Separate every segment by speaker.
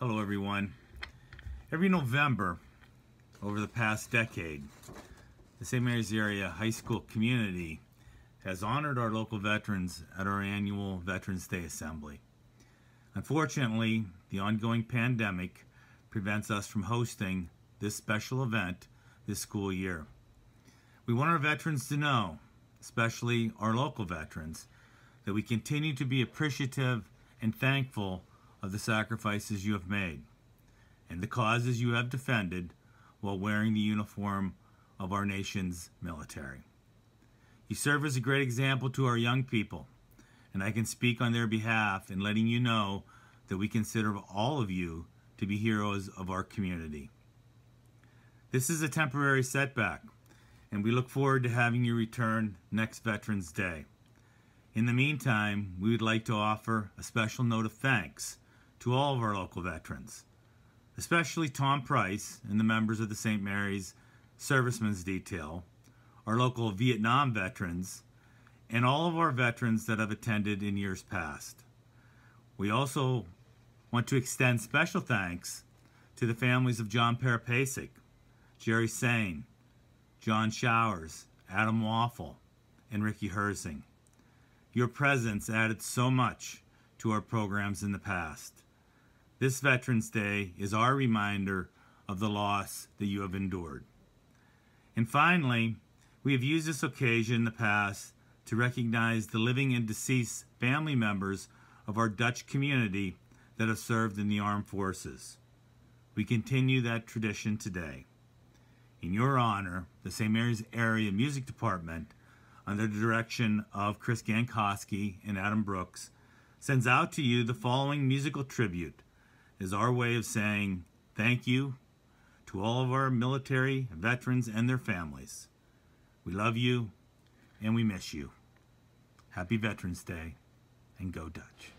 Speaker 1: Hello, everyone. Every November over the past decade, the St. Marys Area High School community has honored our local veterans at our annual Veterans Day Assembly. Unfortunately, the ongoing pandemic prevents us from hosting this special event this school year. We want our veterans to know, especially our local veterans, that we continue to be appreciative and thankful of the sacrifices you have made and the causes you have defended while wearing the uniform of our nation's military. You serve as a great example to our young people, and I can speak on their behalf in letting you know that we consider all of you to be heroes of our community. This is a temporary setback, and we look forward to having you return next Veterans Day. In the meantime, we would like to offer a special note of thanks to all of our local veterans, especially Tom Price and the members of the St. Marys Servicemen's Detail, our local Vietnam veterans, and all of our veterans that have attended in years past. We also want to extend special thanks to the families of John Parapasic, Jerry Sane, John Showers, Adam Waffle, and Ricky Herzing. Your presence added so much to our programs in the past. This Veterans Day is our reminder of the loss that you have endured. And finally, we have used this occasion in the past to recognize the living and deceased family members of our Dutch community that have served in the armed forces. We continue that tradition today. In your honor, the St. Marys Area Music Department, under the direction of Chris Gankowski and Adam Brooks, sends out to you the following musical tribute is our way of saying thank you to all of our military veterans and their families. We love you and we miss you. Happy Veterans Day and go Dutch.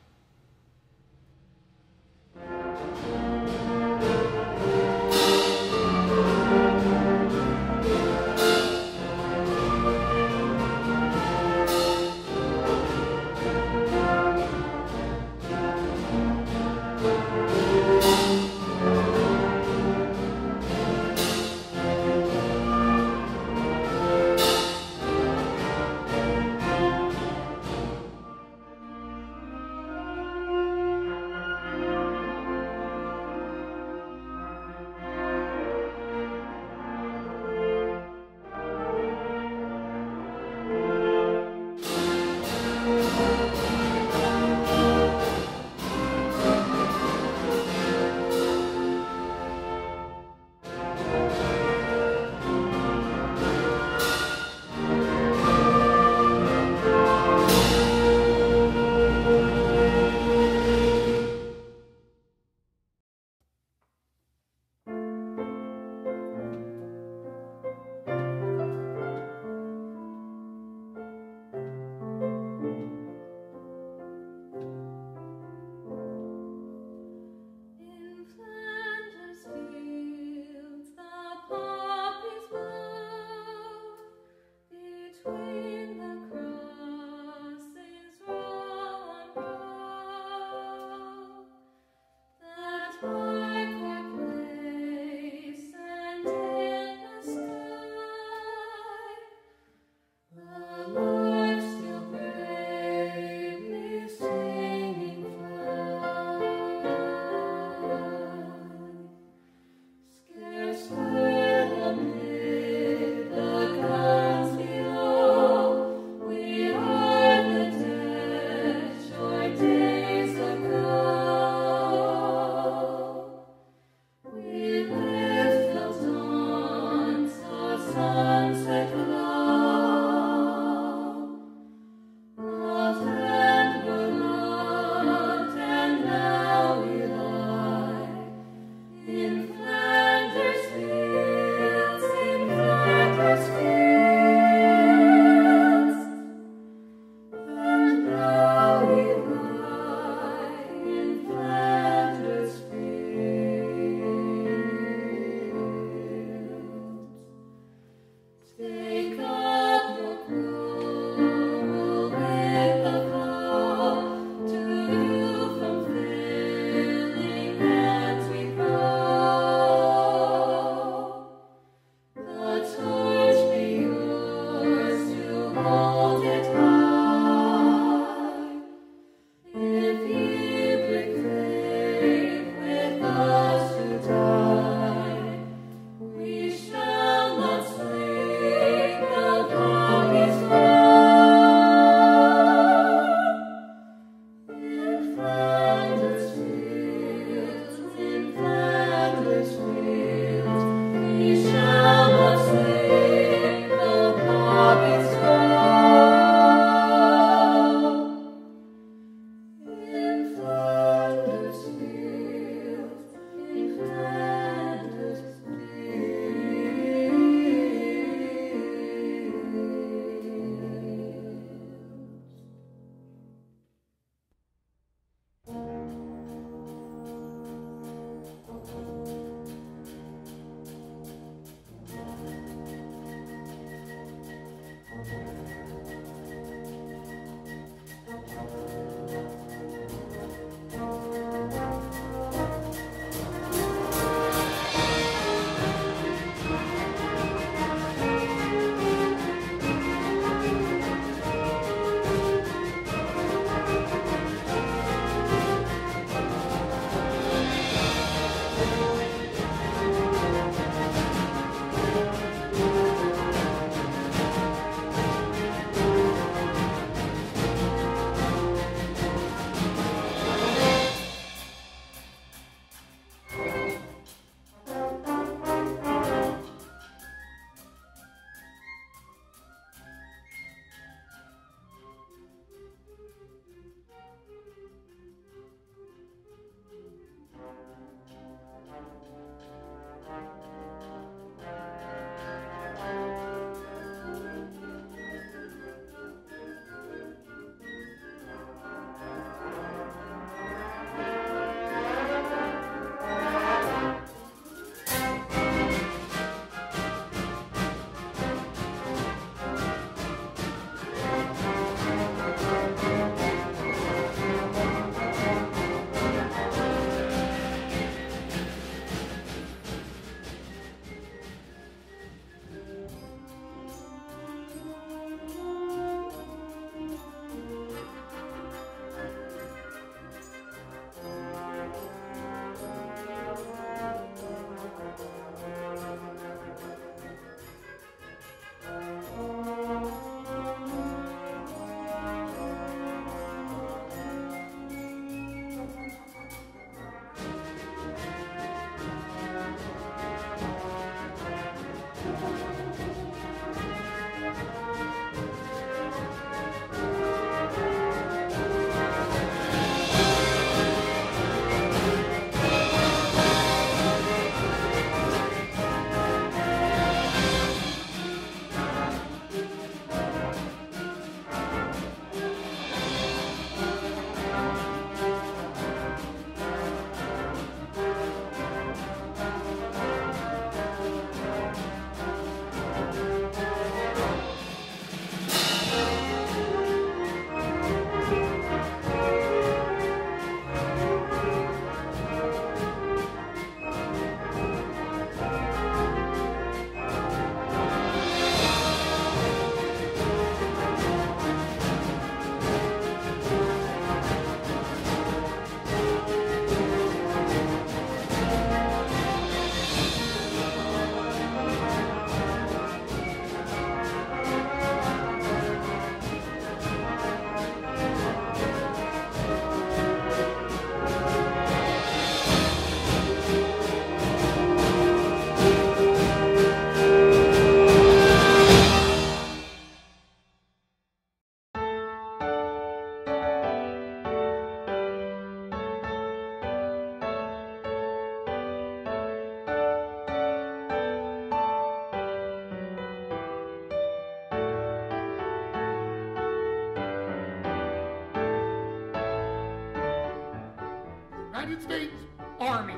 Speaker 2: States Army.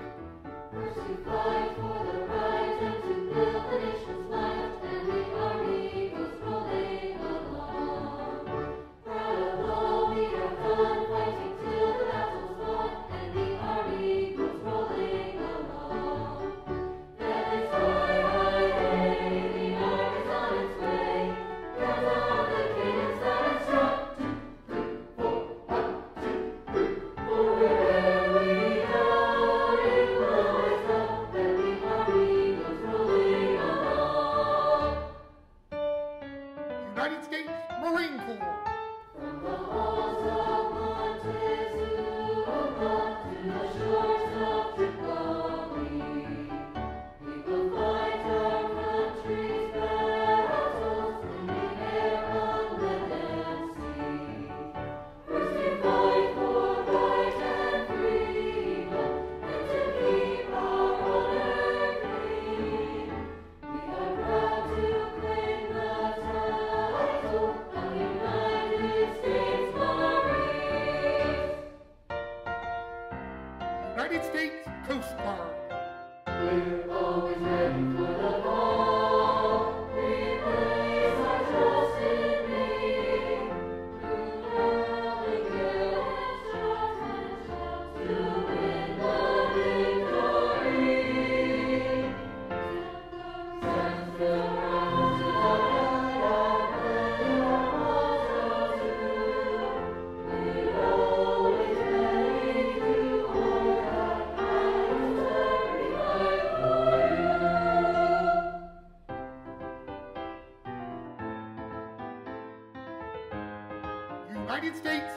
Speaker 2: United States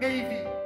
Speaker 2: Navy.